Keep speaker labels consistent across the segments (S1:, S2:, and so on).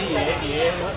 S1: 你哋啲，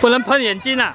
S2: 不能碰眼睛啊！